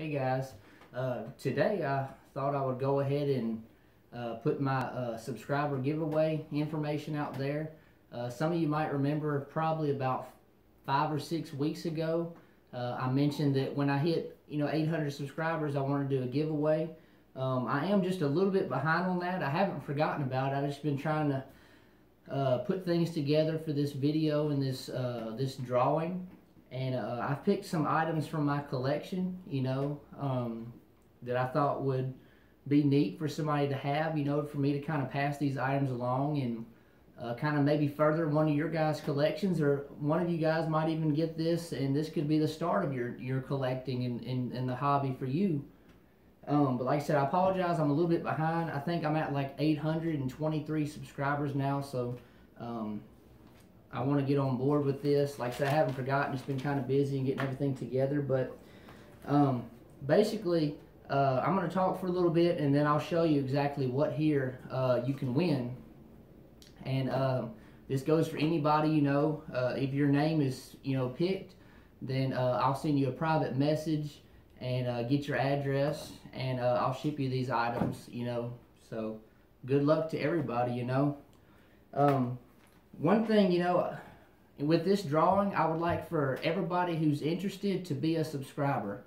Hey guys, uh, today I thought I would go ahead and uh, put my uh, subscriber giveaway information out there. Uh, some of you might remember probably about five or six weeks ago, uh, I mentioned that when I hit you know 800 subscribers, I want to do a giveaway. Um, I am just a little bit behind on that. I haven't forgotten about it. I've just been trying to uh, put things together for this video and this this drawing and uh, I've picked some items from my collection, you know, um, that I thought would be neat for somebody to have, you know, for me to kind of pass these items along and uh, kind of maybe further one of your guys' collections or one of you guys might even get this and this could be the start of your, your collecting and, and, and the hobby for you. Um, but like I said, I apologize. I'm a little bit behind. I think I'm at like 823 subscribers now. So um, I want to get on board with this. Like I said, I haven't forgotten. It's been kind of busy and getting everything together. But um, basically, uh, I'm going to talk for a little bit and then I'll show you exactly what here uh, you can win. And uh, this goes for anybody you know. Uh, if your name is you know picked, then uh, I'll send you a private message and uh, get your address and I'll ship you these items. You know, so good luck to everybody. You know. Um, one thing, you know, with this drawing, I would like for everybody who's interested to be a subscriber.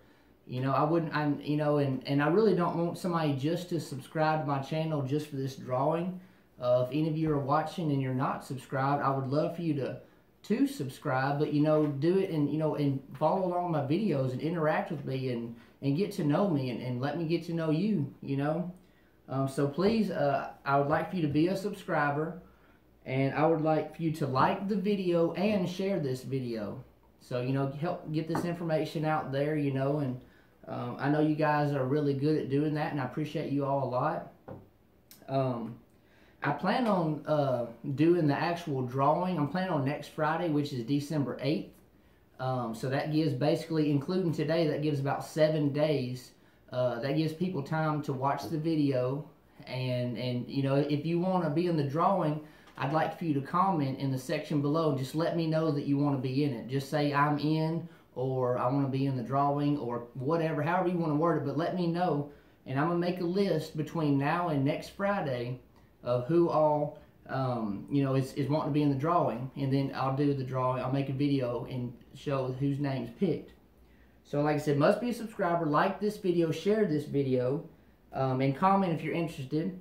You know, I wouldn't, I'm, you know, and, and I really don't want somebody just to subscribe to my channel just for this drawing. Uh, if any of you are watching and you're not subscribed, I would love for you to to subscribe, but you know, do it and you know, and follow along my videos and interact with me and and get to know me and, and let me get to know you. You know, um, so please, uh, I would like for you to be a subscriber. And I would like for you to like the video and share this video. So, you know, help get this information out there, you know, and um, I know you guys are really good at doing that, and I appreciate you all a lot. Um, I plan on uh, doing the actual drawing. I'm planning on next Friday, which is December 8th. Um, so that gives basically, including today, that gives about seven days. Uh, that gives people time to watch the video. And, and you know, if you want to be in the drawing, I'd like for you to comment in the section below. Just let me know that you want to be in it. Just say I'm in or I want to be in the drawing or whatever, however you want to word it. But let me know and I'm going to make a list between now and next Friday of who all, um, you know, is, is wanting to be in the drawing. And then I'll do the drawing. I'll make a video and show whose name's picked. So like I said, must be a subscriber. Like this video, share this video, um, and comment if you're interested.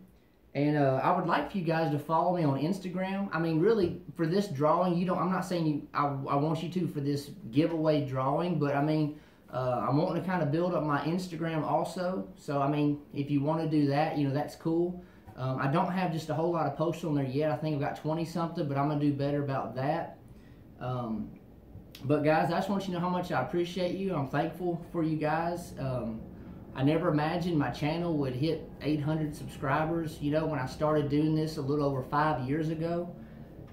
And uh, I would like for you guys to follow me on Instagram. I mean, really, for this drawing, you don't. I'm not saying you. I, I want you to for this giveaway drawing, but I mean, uh, I'm wanting to kind of build up my Instagram also. So I mean, if you want to do that, you know, that's cool. Um, I don't have just a whole lot of posts on there yet. I think I've got 20 something, but I'm gonna do better about that. Um, but guys, I just want you to know how much I appreciate you. I'm thankful for you guys. Um, I never imagined my channel would hit 800 subscribers, you know, when I started doing this a little over five years ago.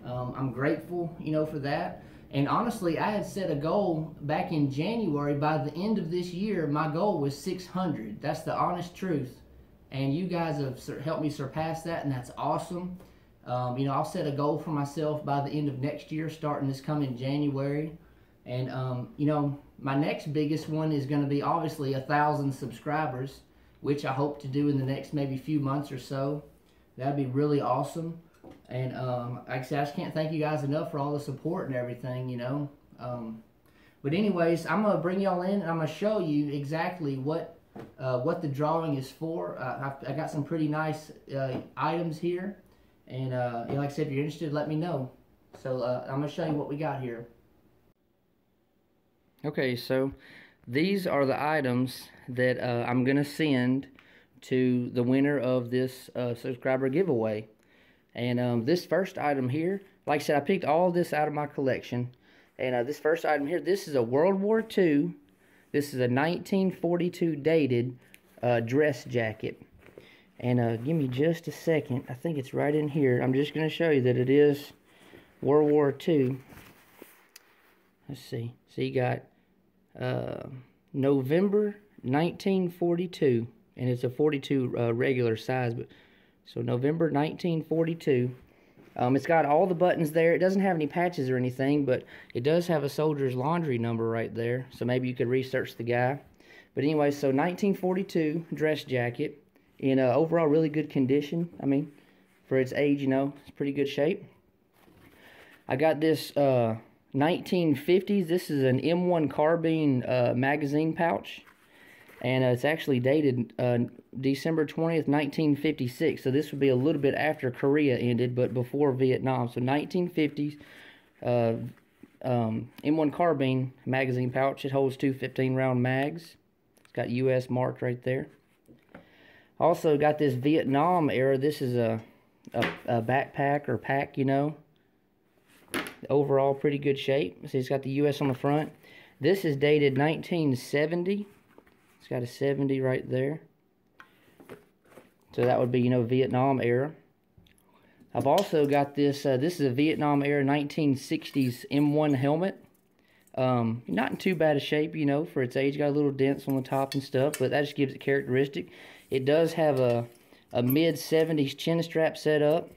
Um, I'm grateful, you know, for that. And honestly, I had set a goal back in January. By the end of this year, my goal was 600. That's the honest truth. And you guys have helped me surpass that, and that's awesome. Um, you know, I'll set a goal for myself by the end of next year, starting this coming January. And, um, you know, my next biggest one is going to be obviously a thousand subscribers, which I hope to do in the next maybe few months or so. That'd be really awesome. And um, like I said, I just can't thank you guys enough for all the support and everything, you know. Um, but anyways, I'm going to bring y'all in and I'm going to show you exactly what uh, what the drawing is for. Uh, i got some pretty nice uh, items here. And uh, like I said, if you're interested, let me know. So uh, I'm going to show you what we got here. Okay, so these are the items that uh, I'm going to send to the winner of this uh, subscriber giveaway. And um, this first item here, like I said, I picked all this out of my collection. And uh, this first item here, this is a World War II. This is a 1942 dated uh, dress jacket. And uh, give me just a second. I think it's right in here. I'm just going to show you that it is World War II. Let's see. So you got uh, November 1942, and it's a 42 uh, regular size, but so November 1942. Um, it's got all the buttons there. It doesn't have any patches or anything, but it does have a soldier's laundry number right there. So maybe you could research the guy. But anyway, so 1942 dress jacket in uh, overall really good condition. I mean, for its age, you know, it's pretty good shape. I got this uh, 1950s. This is an M1 carbine uh, magazine pouch. And uh, it's actually dated uh, December 20th, 1956. So this would be a little bit after Korea ended, but before Vietnam. So 1950s uh, um, M1 carbine magazine pouch. It holds two 15 round mags. It's got US marked right there. Also got this Vietnam era. This is a, a, a backpack or pack, you know. Overall pretty good shape. See, it's got the US on the front. This is dated 1970. It's got a 70 right there. So that would be, you know, Vietnam era. I've also got this, uh, this is a Vietnam era 1960s M1 helmet. Um, not in too bad a shape, you know, for its age. Got a little dents on the top and stuff, but that just gives it characteristic. It does have a, a mid-70s chin strap set up.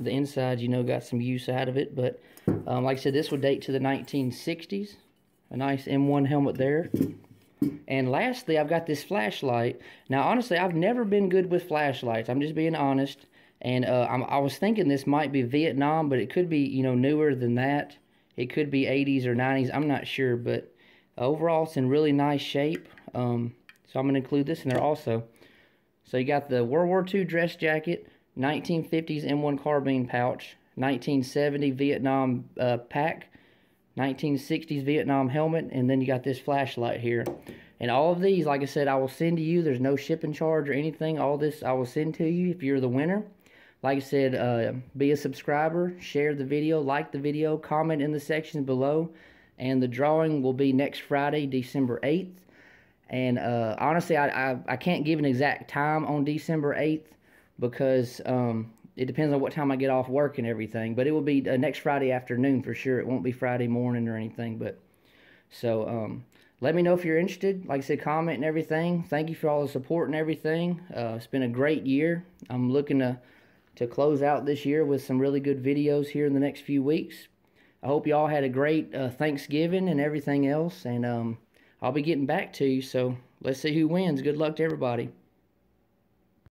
The inside, you know, got some use out of it, but um, like I said, this would date to the 1960s. A nice M1 helmet there. And lastly, I've got this flashlight. Now, honestly, I've never been good with flashlights. I'm just being honest. And uh, i was thinking this might be Vietnam, but it could be, you know, newer than that. It could be 80s or 90s. I'm not sure, but overall, it's in really nice shape. Um, so I'm going to include this in there also. So you got the World War II dress jacket, 1950s M1 carbine pouch, 1970 Vietnam uh, pack, 1960s Vietnam helmet, and then you got this flashlight here. And all of these, like I said, I will send to you. There's no shipping charge or anything. All this I will send to you if you're the winner. Like I said, uh, be a subscriber, share the video, like the video, comment in the section below. And the drawing will be next Friday, December 8th. And uh, honestly, I, I, I, can't give an exact time on December 8th because um, it depends on what time I get off work and everything. But it will be uh, next Friday afternoon for sure. It won't be Friday morning or anything. But so um, let me know if you're interested. Like I said, comment and everything. Thank you for all the support and everything. Uh, it's been a great year. I'm looking to to close out this year with some really good videos here in the next few weeks. I hope you all had a great uh, Thanksgiving and everything else. And um, I'll be getting back to you. So let's see who wins. Good luck to everybody.